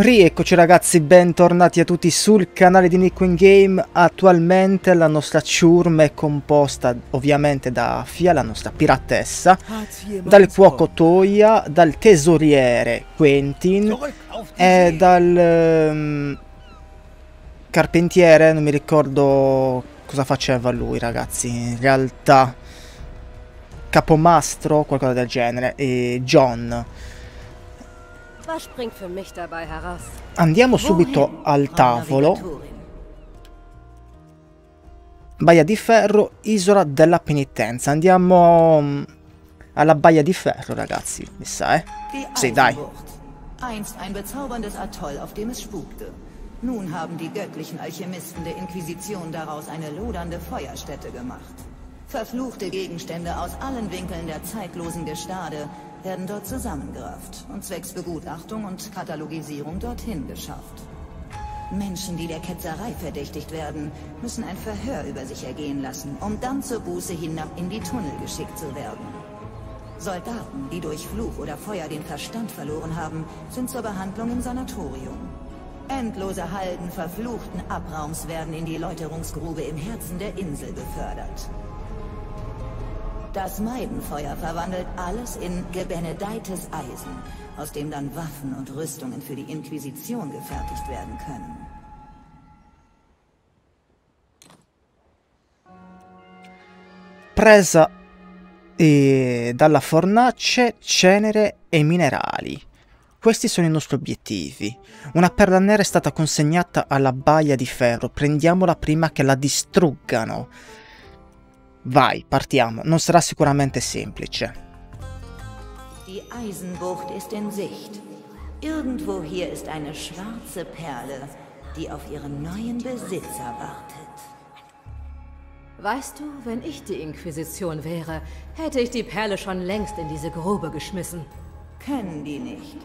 Rieccoci ragazzi, bentornati a tutti sul canale di Nico in Game. Attualmente la nostra ciurma è composta ovviamente da Fia, la nostra piratessa, dal cuoco Toia, dal tesoriere Quentin e dal um, carpentiere, non mi ricordo cosa faceva lui ragazzi, in realtà capomastro, qualcosa del genere, e John. Andiamo subito al tavolo. Baia di Ferro, Isola della Penitenza. Andiamo mm, alla Baia di Ferro, ragazzi. Mi sa, eh? Sì, dai. Einst ein bezauberndes Atoll, auf dem es spukte. Nun haben die göttlichen Alchemisten der Inquisition daraus eine lodernde Feuerstätte gemacht. Verfluchte Gegenstände aus allen Winkeln der zeitlosen Gestade werden dort zusammengerafft und zwecks Begutachtung und Katalogisierung dorthin geschafft. Menschen, die der Ketzerei verdächtigt werden, müssen ein Verhör über sich ergehen lassen, um dann zur Buße hinab in die Tunnel geschickt zu werden. Soldaten, die durch Fluch oder Feuer den Verstand verloren haben, sind zur Behandlung im Sanatorium. Endlose Halden verfluchten Abraums werden in die Läuterungsgrube im Herzen der Insel befördert. Das Meidenfeuer verwandelt alles in gebenedeites Eisen, aus dem dann Waffen und Rüstungen für die Inquisition gefertigt werden können. Presa e dalla fornace, cenere e minerali. Questi sono i nostri obiettivi. Una perla nera è stata consegnata alla baia di ferro, prendiamola prima che la distruggano. Vai, partiamo. Non sarà sicuramente semplice. Die Eisenbucht ist in Sicht. Irgendwo hier ist eine schwarze Perle, die auf ihren neuen Besitzer wartet. Weißt du, wenn ich die Inquisition wäre, hätte ich die Perle schon längst in diese Grube geschmissen. Können die nicht.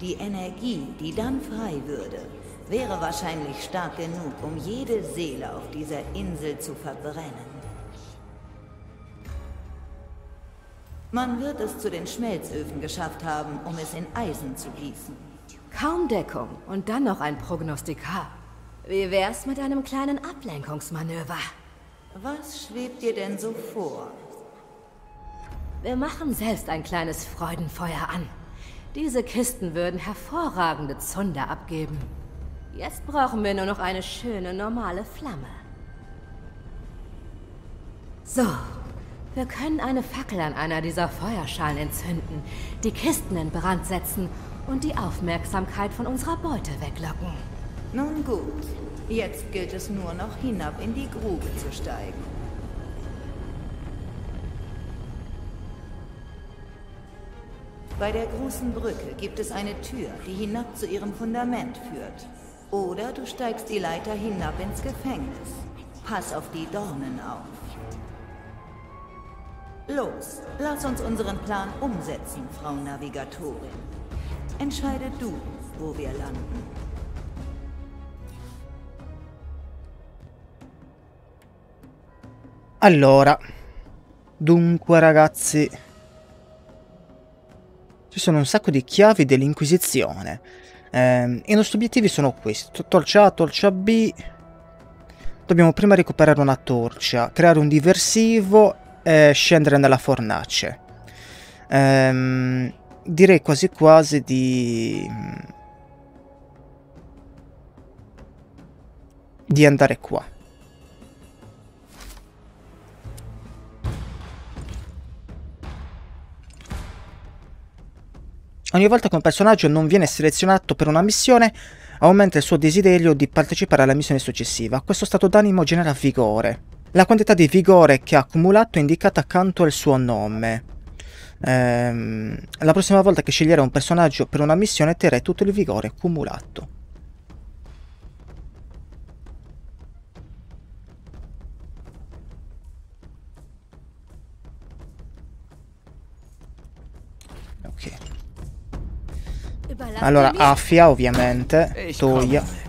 Die Energie, die dann frei würde, wäre wahrscheinlich stark genug, um jede Seele auf dieser Insel zu verbrennen. Man wird es zu den Schmelzöfen geschafft haben, um es in Eisen zu gießen. Kaum Deckung und dann noch ein Prognostikar. Wie wär's mit einem kleinen Ablenkungsmanöver? Was schwebt dir denn so vor? Wir machen selbst ein kleines Freudenfeuer an. Diese Kisten würden hervorragende Zunder abgeben. Jetzt brauchen wir nur noch eine schöne, normale Flamme. So, wir können eine Fackel an einer dieser Feuerschalen entzünden, die Kisten in Brand setzen und die Aufmerksamkeit von unserer Beute weglocken. Nun gut, jetzt gilt es nur noch hinab in die Grube zu steigen. Bei der großen Brücke gibt es eine Tür, die hinab zu ihrem Fundament führt. Oder du steigst die Leiter hinab ins Gefängnis. Pass auf die Dornen auf. Los, lass uns unseren Plan umsetzen, Frau Navigatorin. Entscheide du, wo wir landen. Allora, dunque ragazzi, ci sono un sacco di chiavi dell'Inquisizione. Eh, I nostri obiettivi sono questi, torcia A, torcia B. Dobbiamo prima recuperare una torcia, creare un diversivo e scendere nella fornace. Ehm, direi quasi quasi di... di andare qua. Ogni volta che un personaggio non viene selezionato per una missione, aumenta il suo desiderio di partecipare alla missione successiva. Questo stato d'animo genera vigore. La quantità di vigore che ha accumulato è indicata accanto al suo nome. Ehm, la prossima volta che sceglierai un personaggio per una missione terrai tutto il vigore accumulato. Ok. Allora, Affia ovviamente, Toia.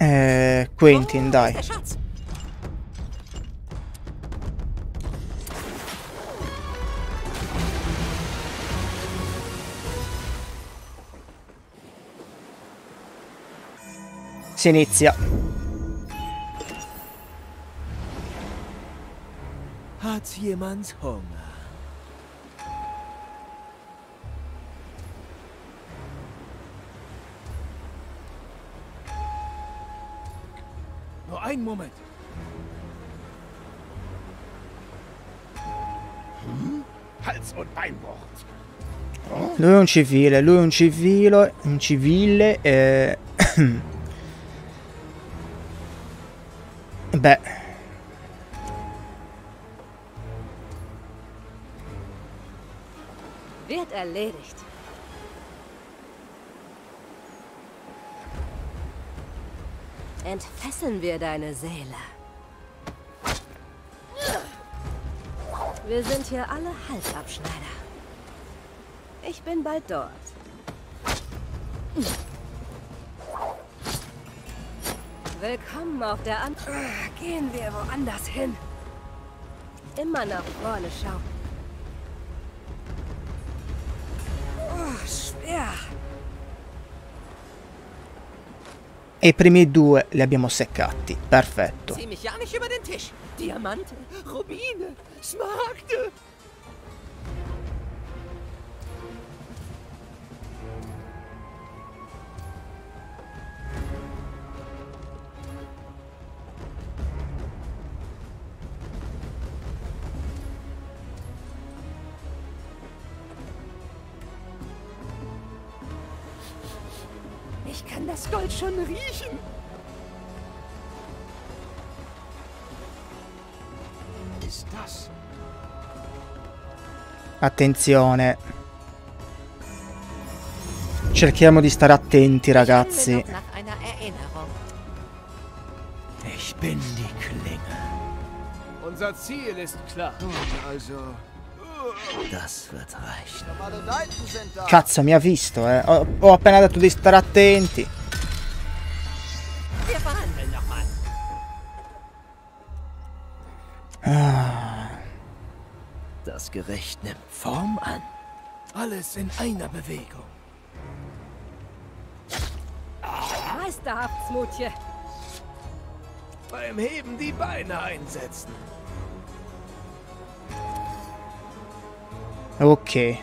Eh, Quentin, dai. Si inizia. Hat jemand Hunger? Einen Moment. Hm? Hals- und Beinbruch. Lui è un civile, lui è un civile, un civile e... Beh. Wird erledigt. Entfesseln wir deine Seele. Wir sind hier alle Halsabschneider. Ich bin bald dort. Willkommen auf der An... Gehen wir woanders hin. Immer nach vorne schauen. E i primi due li abbiamo seccati. Perfetto. Diamante, rubine, smaragd. Ich kann das Gold schon riechen. Ist das? Attenzione. Cerchiamo di stare attenti, ragazzi. Ich bin die Klinge. Unser Ziel ist klar. Also. Das wird reichen. Cazzo, mi ha visto, eh. Ho, ho appena detto di stare attenti. Wir verhandeln nochmal. Das Gericht nimmt Form an. Alles in einer Bewegung. Meisterhaft, Smutje. Beim Heben die Beine einsetzen. Ok.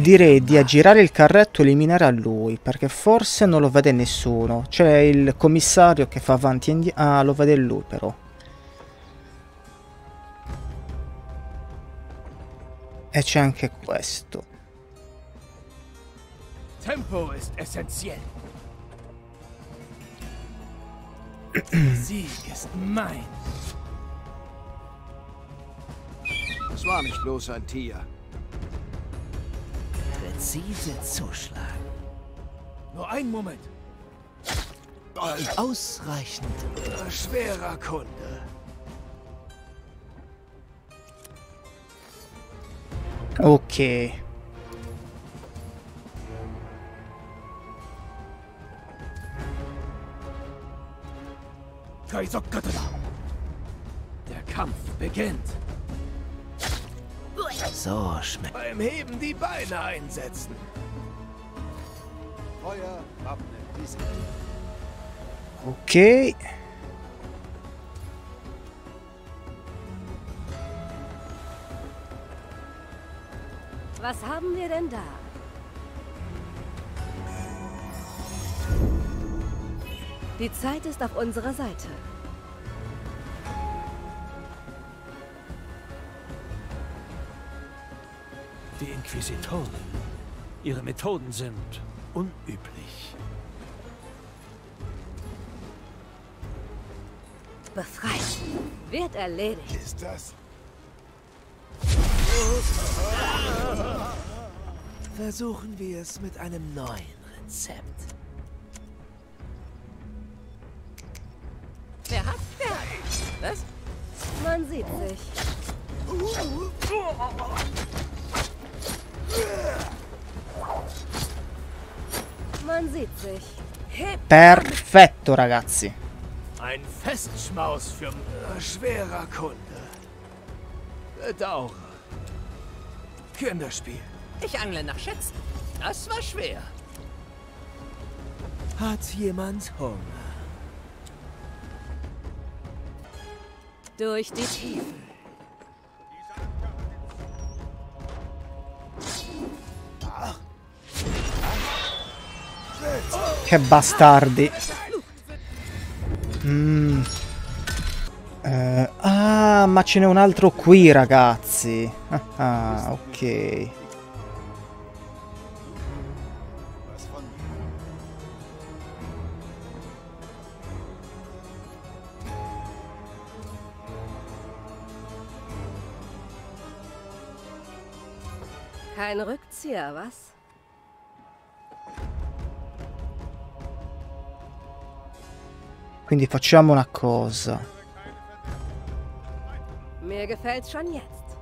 Direi di aggirare il carretto e eliminare a lui, perché forse non lo vede nessuno. C'è il commissario che fa avanti e indietro. Ah, lo vede lui però. E c'è anche questo. Tempo ist essentiell. Sieg ist mein. Es war nicht bloß ein Tier. Präzise zuschlagen. Nur einen Moment. Ausreichend. Schwerer Kunde. Ok. Kaiser Katana. Der Kampf beginnt. So schmeckt. Beim Heben die Beine einsetzen. Feuer, diese. Was haben wir denn da? Die Zeit ist auf unserer Seite. Die Inquisitoren. Ihre Methoden sind unüblich. Befreit. Wird erledigt. Ist das? Versuchen wir es mit einem neuen Rezept. Was? Man sieht sich. Man sieht sich. Perfetto, ragazzi. Ein Festschmaus für schwerer Kunde. Bedauere. Kinderspiel. Ich angle nach Schätzen. Das war schwer. Hat jemand Hunger? Durch die Tiefen. Che bastardi. Mm. Eh, ah, ma ce n'è un altro qui, ragazzi. Ah, ah, ok. Kein Rückzieher, was? Quindi facciamo una cosa. Mir gefällt's schon jetzt.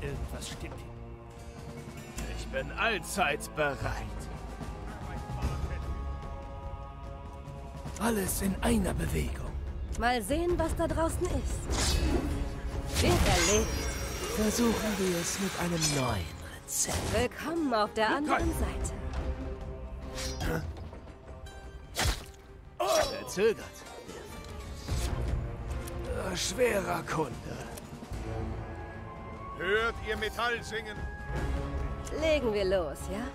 Irgendwas stimmt hier. Ich bin allzeit bereit. Alles in einer Bewegung. Mal sehen, was da draußen ist. Wird erlebt. Versuchen wir es mit einem neuen Rezept. Willkommen auf der anderen Seite. Er zögert. Schwerer Kunde. Hört ihr Metall singen? Legen wir los, ja?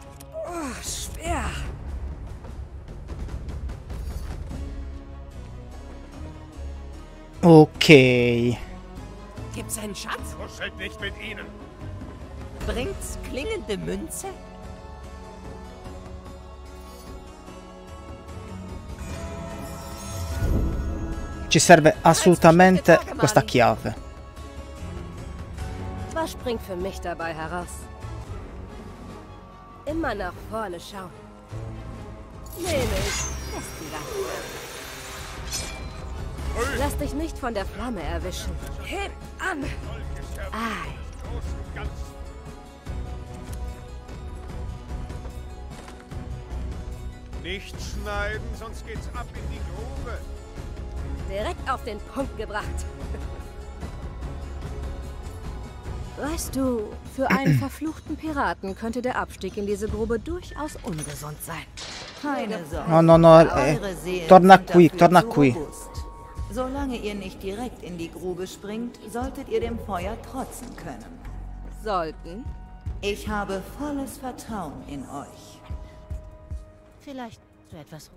Oh, schwer. Ok. Gibt's einen Schatz? Kuschelt nicht mit ihnen. Bringt's klingende Münze? Ci serve assolutamente questa chiave. Was springt für mich dabei heraus? Immer nach vorne schauen. Nehme ich. Lass dich nicht von der Flamme erwischen. Heb an! Ei. Nicht schneiden, sonst geht's ab in die Grube. Direkt auf den Punkt gebracht. Weißt du, für einen verfluchten Piraten könnte der Abstieg in diese Grube durchaus ungesund sein. Keine Sorge. No, no, no, eh, Seelen torna qui, torna zu. Solange ihr nicht direkt in die Grube springt, solltet ihr dem Feuer trotzen können. Sollten. Ich habe volles Vertrauen in euch. Vielleicht so etwas.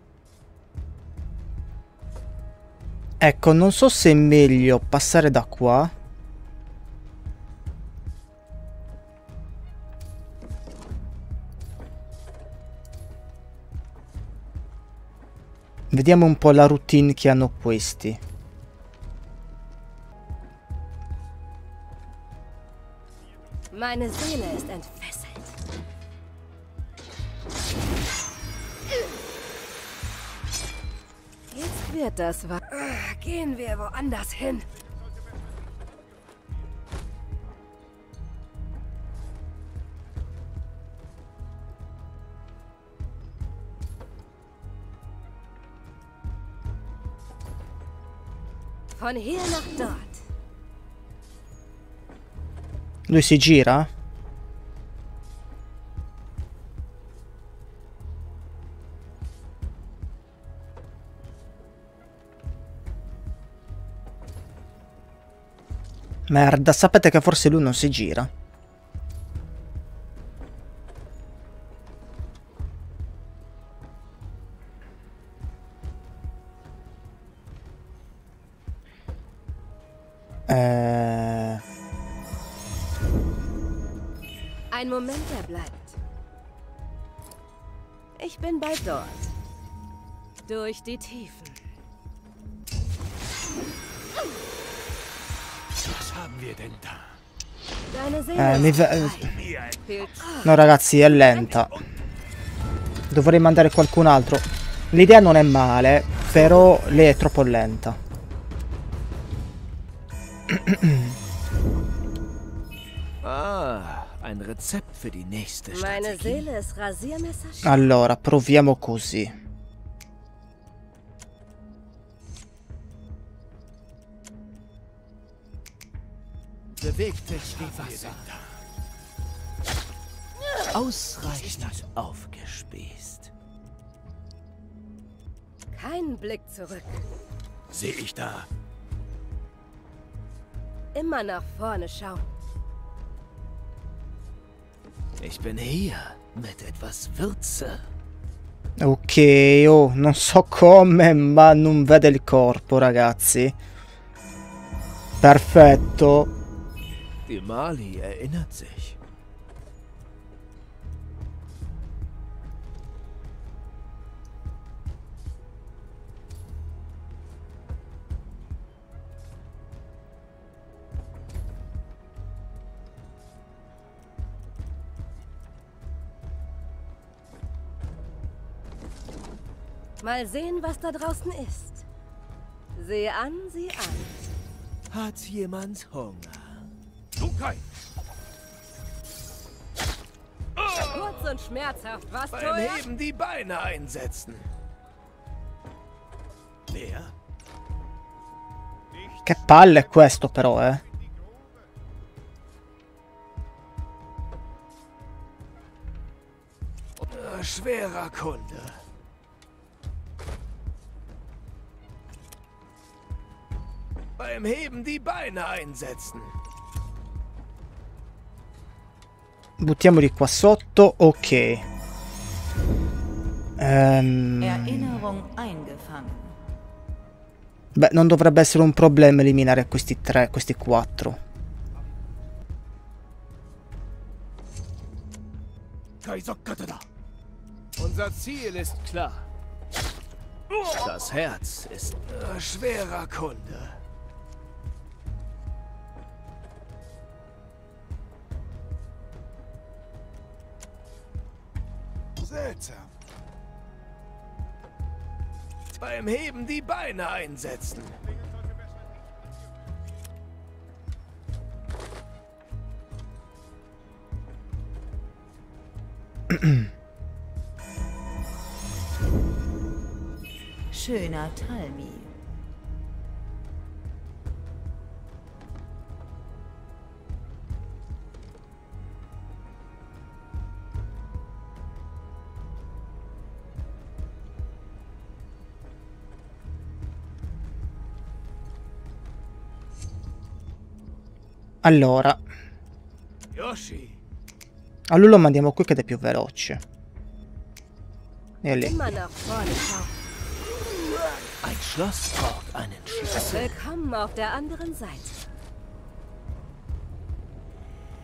Ecco, non so se è meglio passare da qua. Vediamo un po' la routine che hanno questi. Meine Seele ist entfesselt. Jetzt wird das was. Gehen wir woanders hin. Von hier nach dort. Lui si gira? Merda, sapete che forse lui non si gira. Eh... Ein Moment, der bleibt. Ich bin bald dort. Durch die Tiefen. Haben wir denn da? Eh, mi. Fehlt No ragazzi, è lenta. Dovrei mandare qualcun altro. L'idea non è male, però lei è troppo lenta. Ah. Allora, proviamo così. Bewegt dich wie Wasser. Ausreichend aufgespießt. Kein Blick zurück. Sehe ich da. Immer nach vorne schauen. Ich bin hier mit etwas Würze. Ok, oh, non so come, ma non vede il corpo, ragazzi. Perfetto. Die Mali erinnert sich. Mal sehen, was da draußen ist. Sieh an, sieh an. Hat jemand Hunger? Lukai! Kurz und schmerzhaft, was, Beim Toya? Heben die Beine einsetzen. Wer? Che palle è questo però, eh. Äh, Schwerer Kunde. Beim Heben die Beine einsetzen. Buttiamoli qua sotto, ok. Ehm, eingefangen. beh, non dovrebbe essere un problema eliminare questi tre, questi quattro. Unser Ziel ist klar. Das Herz ist äh, schwerer Kunde. Seltsam. Beim Heben die Beine einsetzen. Schöner Talmi. Allora, Yoshi. a lui lo mandiamo qui che è più veloce. E lì. Ein Schloss braucht einen Schlüssel. Willkommen auf der anderen Seite.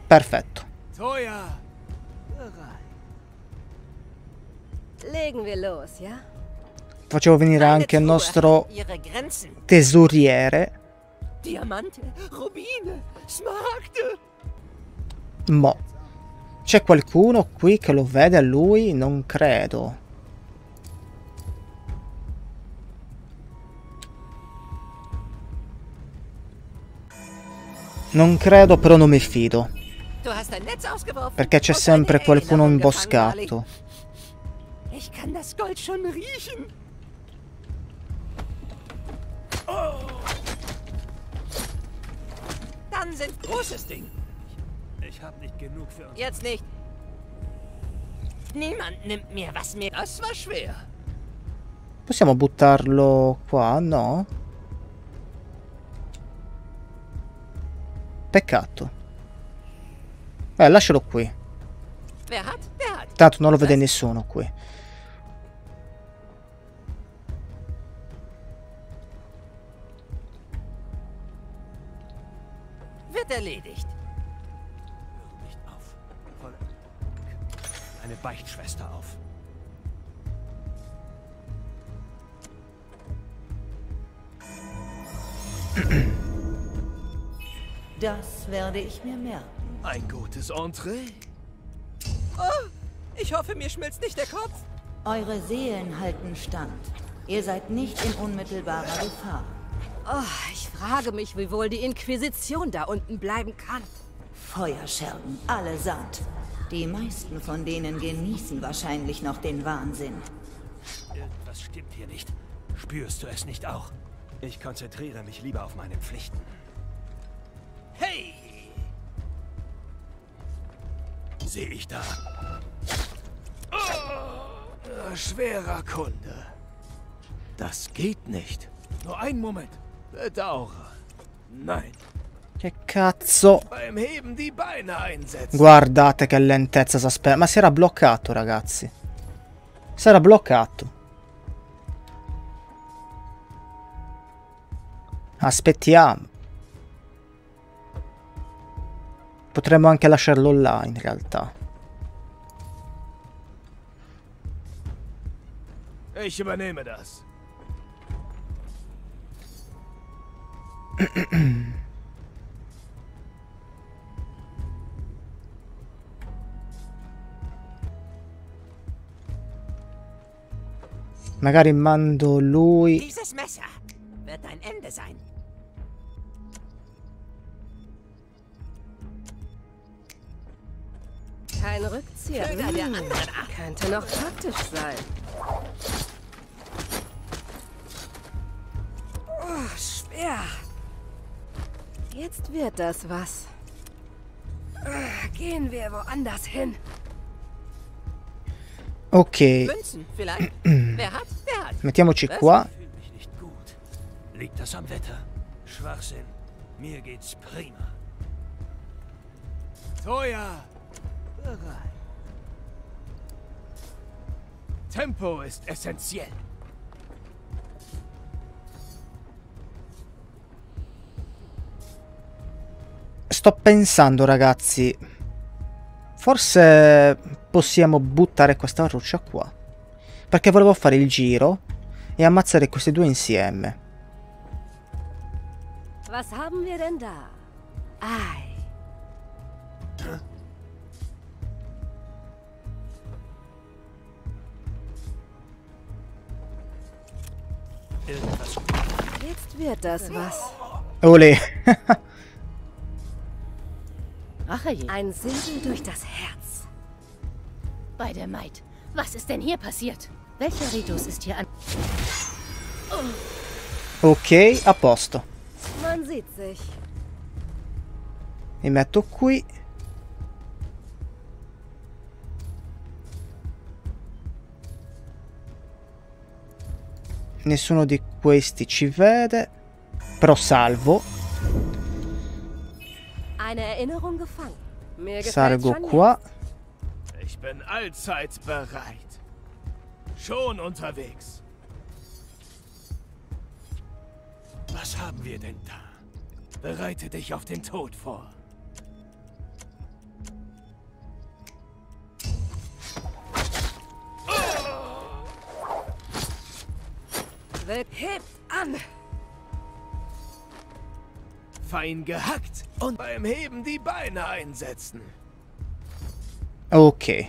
Perfetto. Toya. Legen wir los, ja? Facevo venire anche il nostro tesoriere. Diamante, Rubine, Smaragde. Mo. C'è qualcuno qui che lo vede a lui? Non credo. Non credo, però non mi fido. Perché c'è sempre qualcuno imboscato. Ich kann das Gold schon riechen. Dann sind großes Ding. Ich habe nicht genug für uns. Jetzt nicht. Niemand nimmt mir, was mir... Das war schwer. Possiamo buttarlo qua? No? Peccato. Eh, lascialo qui. Tanto non lo vede nessuno qui. Erledigt. Nicht auf. Voll. Eine Beichtschwester auf. Das werde ich mir merken. Ein gutes Entree. Ich hoffe, mir schmilzt nicht der Kopf. Eure Seelen halten stand. Ihr seid nicht in unmittelbarer Gefahr. Oh, ich frage mich, wie wohl die Inquisition da unten bleiben kann. Feuerscherben, allesamt. Die meisten von denen genießen wahrscheinlich noch den Wahnsinn. Irgendwas stimmt hier nicht. Spürst du es nicht auch? Ich konzentriere mich lieber auf meine Pflichten. Hey! Sehe ich da. Oh, schwerer Kunde. Das geht nicht. Nur einen Moment. Bedauere. Nein. Che cazzo? Einsetzen. Guardate che lentezza si aspetta. Ma si era bloccato, ragazzi. Si era bloccato. Aspettiamo. Potremmo anche lasciarlo là, in realtà. Ich übernehme das. Magari mando lui. Dieses Messer wird dein Ende sein. Kein Rückzieher. Köder der Hm, anderen Art. könnte noch praktisch sein. Oh, schwer. Jetzt wird das was. Ah, Gehen wir woanders hin. Ok, Münzen, vielleicht? Wer hat? Wer hat? mettiamoci Was? qua. Fühl mich nicht gut. Liegt das am Wetter? Schwachsinn. Mir geht's prima. Feuer! Bereit. Tempo ist essentiell. Sto pensando, ragazzi. Forse possiamo buttare questa roccia qua. Perché volevo fare il giro e ammazzare questi due insieme. Was haben wir denn da? Irgendwas Jetzt wird das was. Ole. Rache je. Ein Säbel durch das Herz. Bei der Maid. Was ist denn hier passiert? Welcher Ritus ist hier an... ok, a posto. Man sieht sich. Mi metto qui. Nessuno di questi ci vede. Però salvo. Eine Erinnerung gefangen. Mir gefällt Salgo schon qua. Ich bin allzeit bereit. Schon unterwegs. Was haben wir denn da? Bereite dich auf den Tod vor. Hebt an. Fein gehackt und beim Heben die Beine einsetzen. Ok.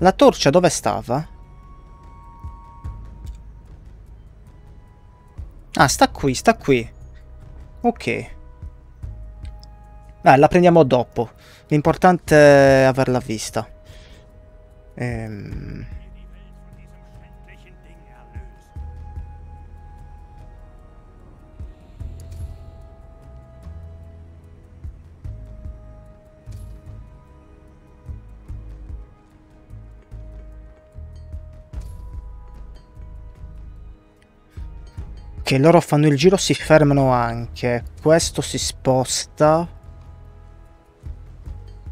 La torcia dove stava? Ah, sta qui, sta qui. Ok. Ah, la prendiamo dopo. L'importante è averla vista. Ehm... Che loro fanno il giro, si fermano anche. Questo si sposta.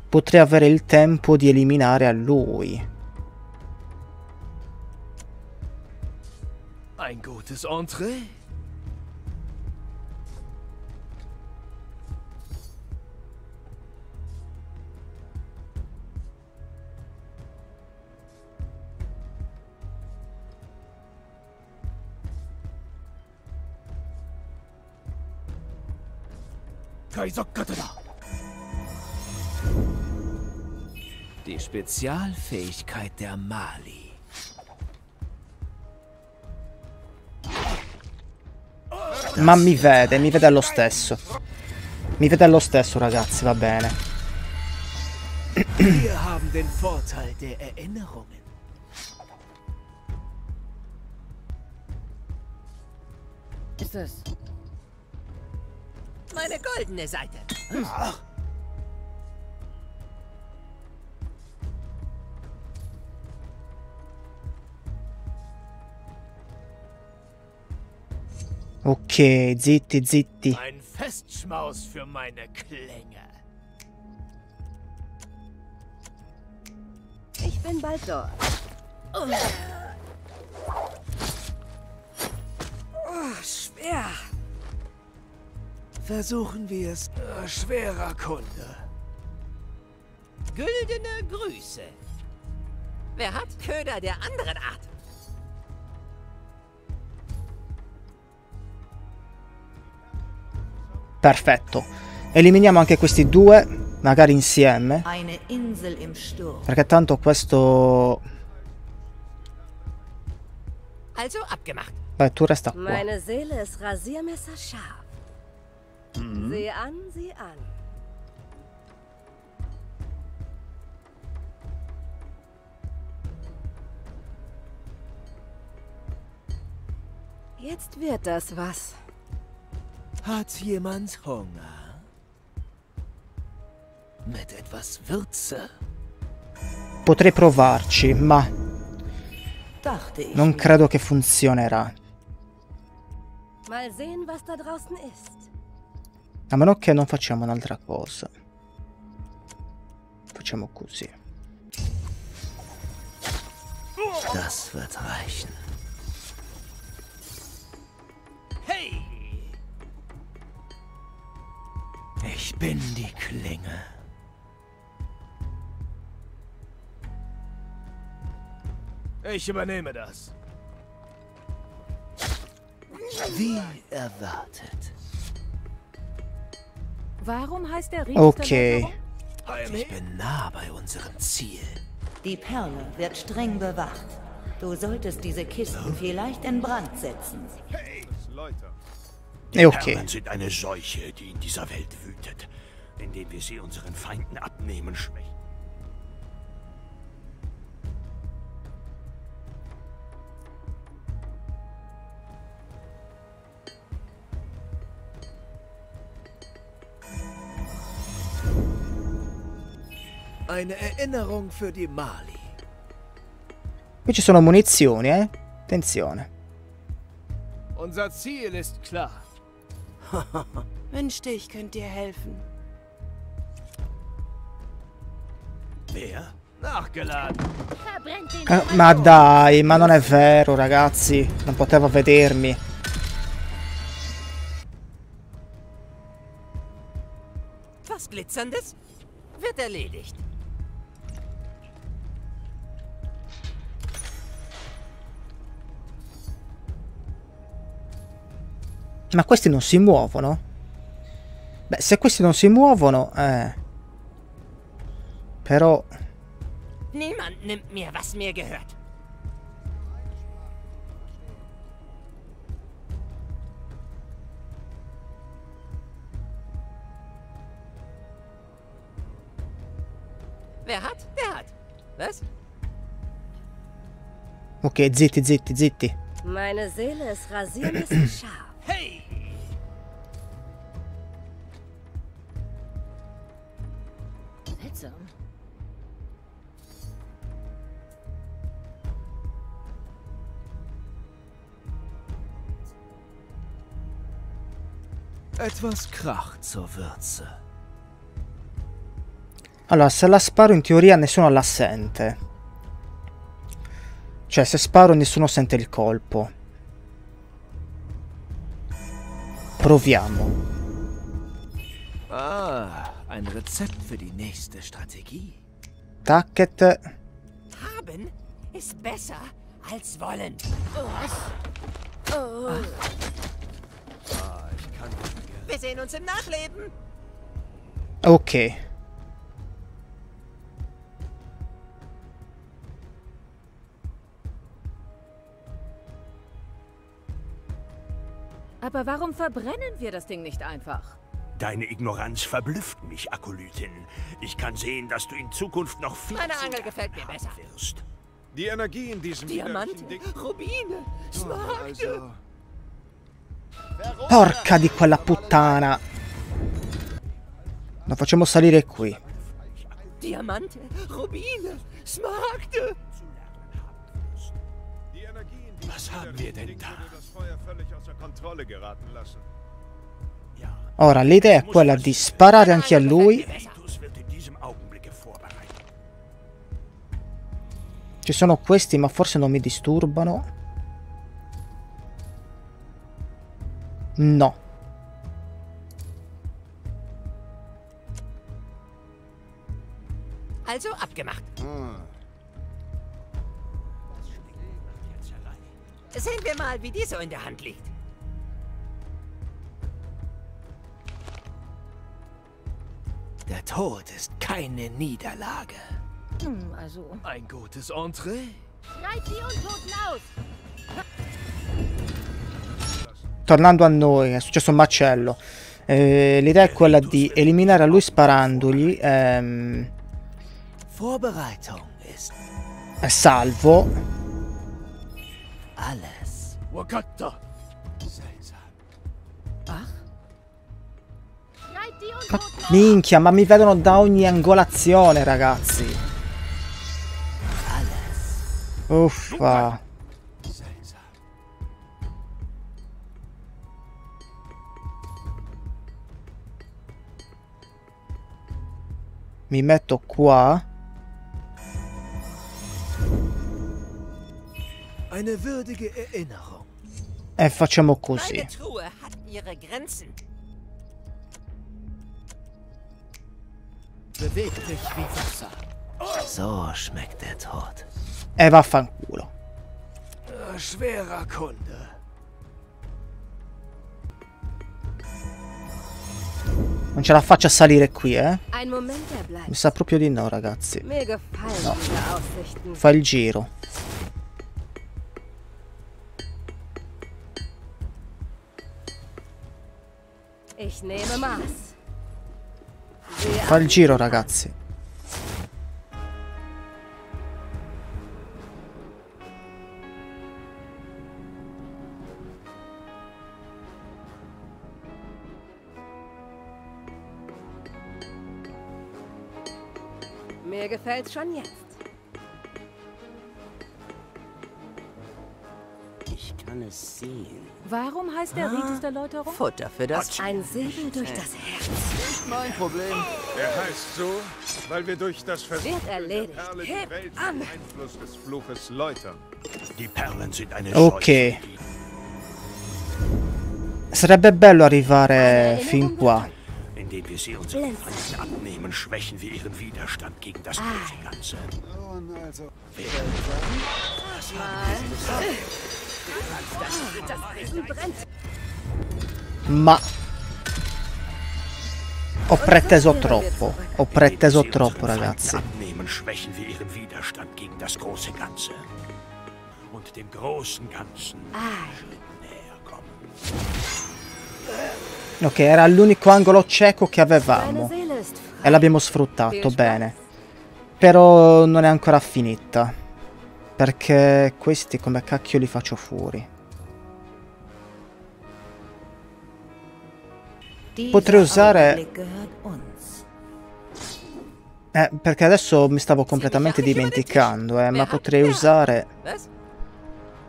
Potrei avere il tempo di eliminare a lui. Ein gutes Entree? Kaizokkata da! Die Spezialfähigkeit der Mali. Ma mi vede, mi vede lo stesso. Mi vede lo stesso, ragazzi, va bene. Wir haben den Vorteil der Erinnerungen. Ist es? Meine goldene Seite. Ok, zitti, zitti. Ein Festschmaus für meine Klänge. Ich bin bald dort. Schwer. Versuchen wir es. Äh, schwerer Kunde. Güldene Grüße. Wer hat Köder der anderen Art? Perfetto. Eliminiamo anche questi due, magari insieme. Perché tanto questo... Also abgemacht. Beh, tu resta qua. Meine Seele ist rasiermesserscharf. Sieh an, sieh an. Jetzt wird das was. Hat jemand Hunger? Mit etwas Würze? Potrei provarci, ma Dachte ich. non credo che funzionerà. Mal sehen, was da draußen ist. A meno che non facciamo un'altra cosa. Facciamo così. Das wird reichen. Hey! Ich bin die Klinge. Ich übernehme das. Wie erwartet. Warum heißt der Ring Ok. Ich bin nah bei unserem Ziel. Die Perle wird streng bewacht. Du solltest diese Kisten vielleicht in Brand setzen. Leute. E ok. Perlen sind eine Seuche, die in dieser Welt wütet. Indem wir sie unseren Feinden abnehmen, schwächen. Eine Erinnerung für die Mali. Qui ci sono munizioni, eh? Attenzione. Unser Ziel ist klar. Wünschte, ich könnte dir helfen. Wer? Nachgeladen. Eh, ma dai, ma non è vero, ragazzi. Non poteva vedermi. Was Glitzerndes? Wird erledigt. Ma questi non si muovono? Beh, se questi non si muovono, eh. Però... Niemand nimmt mir, was mir gehört. Wer hat? Der hat. Was? Ok, zitti, zitti, zitti. Meine Seele ist rasiermesserscharf. Hey! Seltsam. Etwas Krach zur Würze. Allora, se la sparo in teoria nessuno la sente. Cioè, se sparo nessuno sente il colpo. Proviamo. Ah, ein Rezept für die nächste Strategie. Tacket. Haben ist besser als wollen. Wir sehen uns im Nachleben. Ok. Aber warum verbrennen wir das Ding nicht einfach? Deine Ignoranz verblüfft mich, Akolytin. Ich kann sehen, dass du in Zukunft noch viel Meine Angel gefällt mir besser. wirst. Die Energie in diesem Diamante, widerlichen Ding- Rubine, Smaragde. Also, Porca di quella puttana. Lo facciamo salire qui. Diamante, Rubine, Smaragde. haben wir denn da? Ora, l'idea è quella di sparare anche a lui. Ci sono questi, ma forse non mi disturbano. No. Also abgemacht. Mm. Sehen wir mal, wie die so in der Hand liegt. Der Tod ist keine Niederlage. Hm, also. Ein gutes Entree. Schreit die Untoten aus! Tornando a noi, è successo un macello. Eh, l'idea è quella di eliminare a lui sparandogli. ehm, Vorbereitung ist è salvo. Alles. Die Untoten aus! Minchia, ma mi vedono da ogni angolazione, ragazzi. Uffa. Mi metto qua. Eine würdige Erinnerung. E facciamo così. So schmeckt der Tod. E vaffanculo. Äh, Schwerer Kunde. Non ce la faccio a salire qui, eh. Der Mi sa proprio di no, ragazzi. Aussichten. Fa il giro. Fa il giro, ragazzi. Mir gefällt's schon jetzt. Ich kann es sehen. Warum heißt der Ritus der Läuterung? Futter für das Ein Segel durch das Herz. Mein Problem. Er heißt so, weil wir durch das Versuch Wird erledigt. der Perle die Welt an. im Einfluss des Fluches läutern. Die Perlen sind eine Ok. Sarebbe bello arrivare fin qua. Indem wir sie unseren Feinden abnehmen, schwächen wir ihren Widerstand gegen das Ganze. Das Eisen brennt. Ma... Ho preteso troppo. Ho preteso troppo, ragazzi. Und dem großen Ganzen näher kommen. Ok, era l'unico angolo cieco che avevamo. E l'abbiamo sfruttato bene. Però non è ancora finita. Perché questi come cacchio li faccio fuori? Potrei usare-. Eh, perché adesso mi stavo completamente dimenticando, eh, ma potrei usare Was?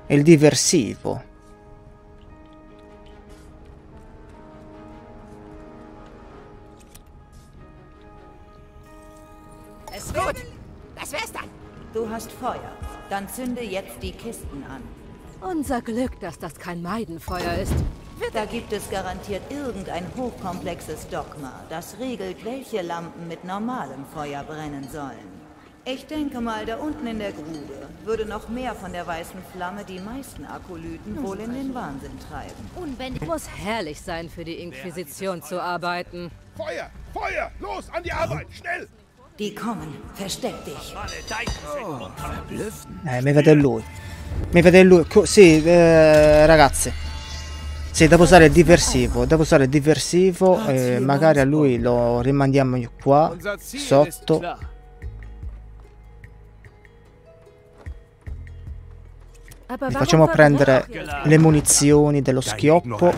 il diversivo. Gut. Das wär's dann. Du hast Feuer. Dann zünde jetzt die Kisten an. Unser Glück, dass das kein Meidenfeuer ist. Da gibt es garantiert irgendein hochkomplexes Dogma, das regelt, welche Lampen mit normalem Feuer brennen sollen. Ich denke mal, da unten in der Grube würde noch mehr von der weißen Flamme die meisten Akolyten wohl in den Wahnsinn treiben. Unbändig. Muss herrlich sein, für die Inquisition zu arbeiten. Feuer! Feuer! Los, an die Arbeit! Schnell! Die kommen. Versteck dich. Eh, mi vede lui. Mi vede lui. Co- sì, eh, ragazzi. Sì, devo usare il diversivo, devo usare il diversivo e magari a lui lo rimandiamo qua, sotto. Gli facciamo prendere le munizioni dello schioppo.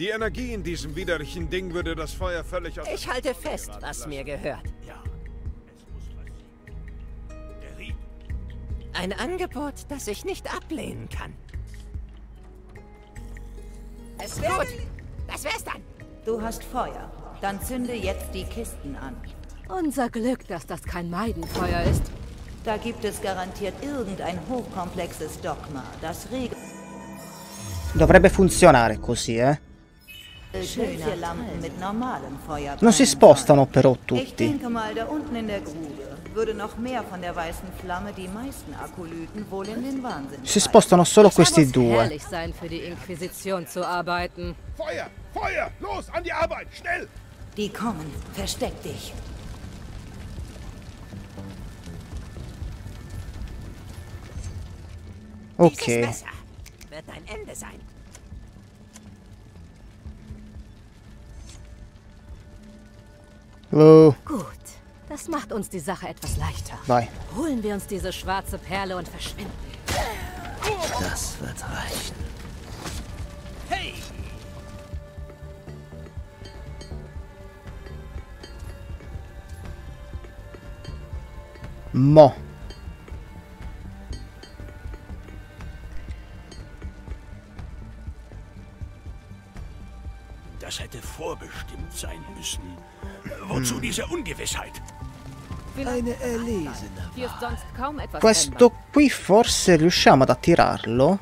Die Energie in diesem widerlichen Ding würde das Feuer völlig aus... Ich halte fest, was mir gehört. Ein Angebot, das ich nicht ablehnen kann. Es Gut, das wär's dann. Du hast Feuer. Dann zünde jetzt die Kisten an. Unser Glück, dass das kein Meidenfeuer ist. Da gibt es garantiert irgendein hochkomplexes Dogma, das regelt... Dovrebbe funzionare così, eh. Non si spostano però tutti. Si spostano solo questi due. Feuer, Feuer, los, an die Arbeit, schnell! Die kommen, versteck dich. Ok. Wird dein Ende sein. Oh, Gut, das macht uns die Sache etwas leichter. vai. Holen wir uns diese schwarze Perle und verschwinden. Das wird reichen. Hey! Mo. Das hätte vorbestimmt sein müssen. Wozu diese Ungewissheit? Eine erlesene Questo qui forse riusciamo ad attirarlo?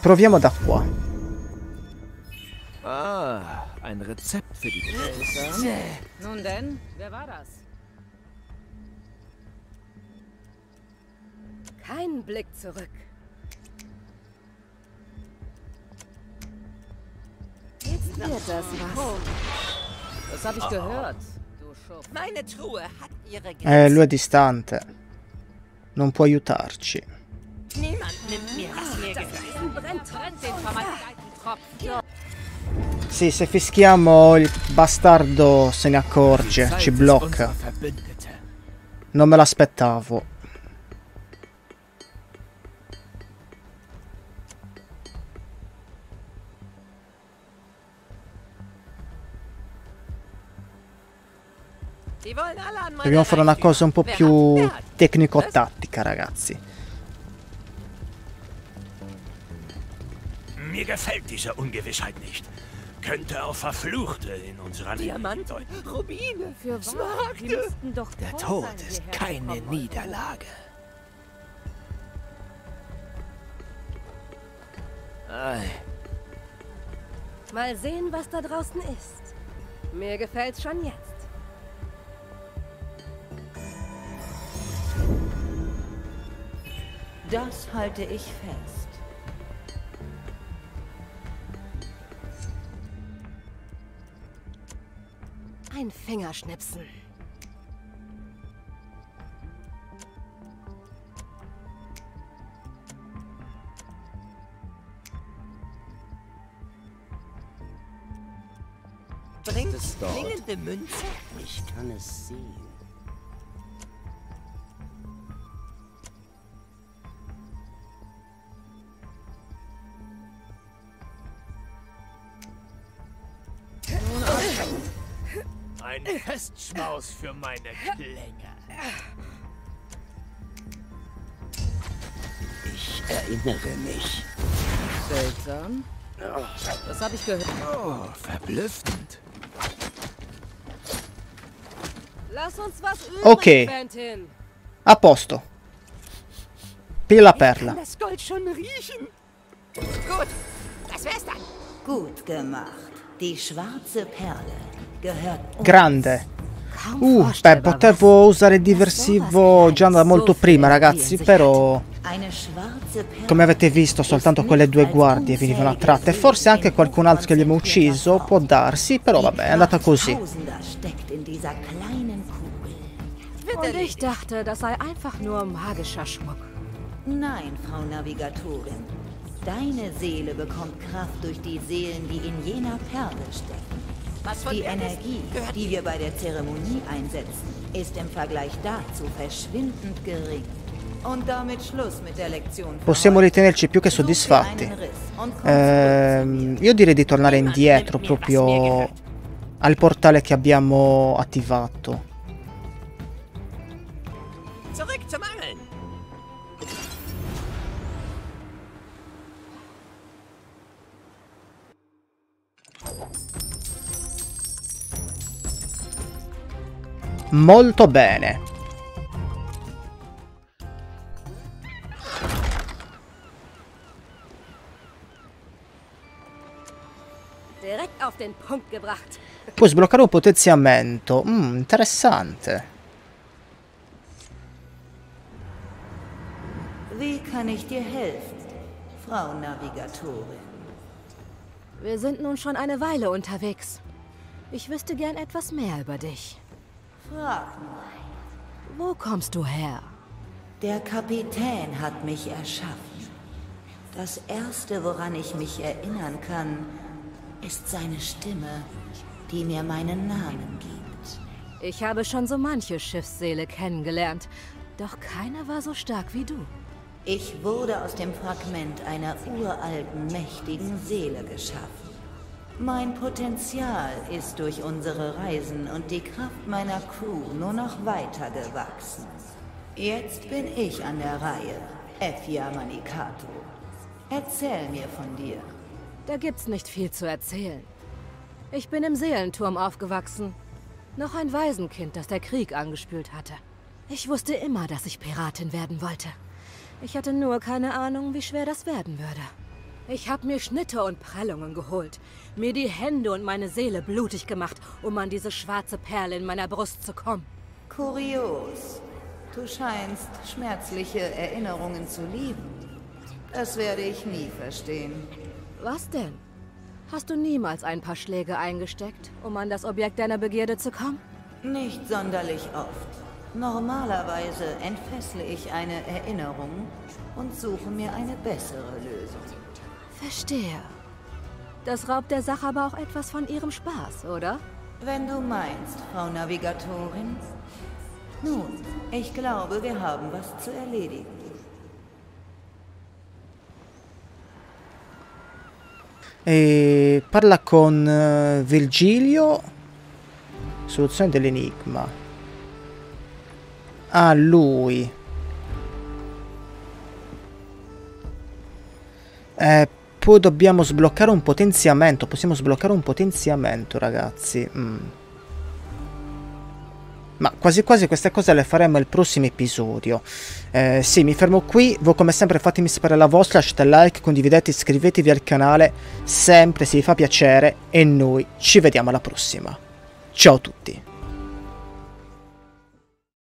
Proviamo da qua. Ah, ein Rezept für die Nun denn, wer war das? Kein Blick zurück. Jetzt wird das was. Das habe ich gehört. Du Schurf. Meine Truhe hat ihre Grenzen. Eh, lui è distante. Non può aiutarci. Niemand nimmt mir, was mir gehört. Sì, se fischiamo il bastardo se ne accorge, ci blocca. Non me l'aspettavo. Dobbiamo fare una cosa un po' più tecnico-tattica, ragazzi. Mir gefällt diese Ungewissheit nicht. Könnte auf Verfluchte in unserer Nähe Diamant, bedeuten. Rubine, Für doch Der Tod ist keine. Niederlage. Ei, Mal sehen, was da draußen ist. Mir gefällt's schon jetzt. Das halte ich fest. Ein Fingerschnipsen. bringt klingende Münze. Ich kann es sehen. Festschmaus für meine Klänge. Ich erinnere mich. Seltsam. Das habe ich gehört. Oh, verblüffend. Lass uns was üben, Okay. Quentin. A posto. Pilla perla. Kann das Gold schon riechen? Gut, das wär's dann. Gut gemacht. Die schwarze Perle. Grande. Uh, beh, potevo usare diversivo già da molto prima, ragazzi, però... Come avete visto, soltanto quelle due guardie venivano attratte. Forse anche qualcun altro che li abbiamo ucciso, può darsi, però vabbè, è andata così. Und ich dachte, das sei einfach nur magischer Schmuck. Nein, Frau Navigatorin. Deine Seele bekommt Kraft durch die Seelen, die in jener Perle stecken. Die Energie, die wir bei der Zeremonie einsetzen, ist im Vergleich dazu verschwindend gering. Und damit Schluss mit der Lezione. Possiamo ritenerci più che soddisfatti. Eh, io direi di tornare indietro proprio al portale che abbiamo attivato. Molto bene. Direkt auf den Punkt gebracht. Puoi sbloccare un potenziamento. Mm, interessante. Wie kann ich dir helfen, Frau Navigatorin? Wir sind nun schon eine Weile unterwegs. Ich wüsste gern etwas mehr über dich. Frag nur. Wo kommst du her? Der Kapitän hat mich erschaffen. Das Erste, woran ich mich erinnern kann, ist seine Stimme, die mir meinen Namen gibt. Ich habe schon so manche Schiffsseele kennengelernt, doch keiner war so stark wie du. Ich wurde aus dem Fragment einer uralten, mächtigen Seele geschaffen. Mein Potenzial ist durch unsere Reisen und die Kraft meiner Crew nur noch weiter gewachsen. Jetzt bin ich an der Reihe, Effia Manikato. Erzähl mir von dir. Da gibt's nicht viel zu erzählen. Ich bin im Seelenturm aufgewachsen. Noch ein Waisenkind, das der Krieg angespült hatte. Ich wusste immer, dass ich Piratin werden wollte. Ich hatte nur keine Ahnung, wie schwer das werden würde. Ich habe mir Schnitte und Prellungen geholt, mir die Hände und meine Seele blutig gemacht, um an diese schwarze Perle in meiner Brust zu kommen. Kurios. Du scheinst schmerzliche Erinnerungen zu lieben. Das werde ich nie verstehen. Was denn? Hast du niemals ein paar Schläge eingesteckt, um an das Objekt deiner Begierde zu kommen? Nicht sonderlich oft. Normalerweise entfessle ich eine Erinnerung und suche mir eine bessere Lösung. Verstehe. Das raubt der Sache aber auch etwas von ihrem Spaß, oder? Wenn du meinst, Frau Navigatorin. Nun, ich glaube, wir haben was zu erledigen. E parla con uh, Virgilio. Soluzione dell'enigma. Ah, lui. Eh, poi dobbiamo sbloccare un potenziamento. Possiamo sbloccare un potenziamento, ragazzi. Mm. Ma quasi quasi queste cose le faremo il prossimo episodio. Eh, sì, mi fermo qui. Voi come sempre fatemi sapere la vostra, lasciate like, condividete, iscrivetevi al canale. Sempre se vi fa piacere. E noi ci vediamo alla prossima. Ciao a tutti.